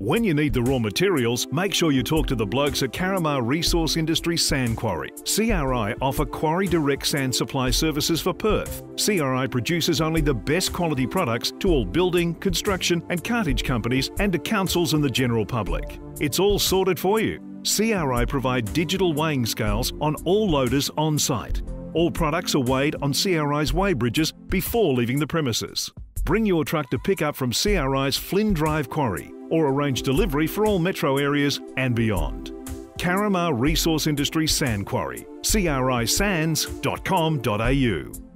When you need the raw materials, make sure you talk to the blokes at Carramar Resource Industries Sand Quarry. CRI offer quarry direct sand supply services for Perth. CRI produces only the best quality products to all building, construction, and cartage companies and to councils and the general public. It's all sorted for you. CRI provide digital weighing scales on all loaders on site. All products are weighed on CRI's weigh bridges before leaving the premises. Bring your truck to pick up from CRI's Flynn Drive Quarry or arrange delivery for all metro areas and beyond. Carramar Resource Industries Sand Quarry, crisands.com.au.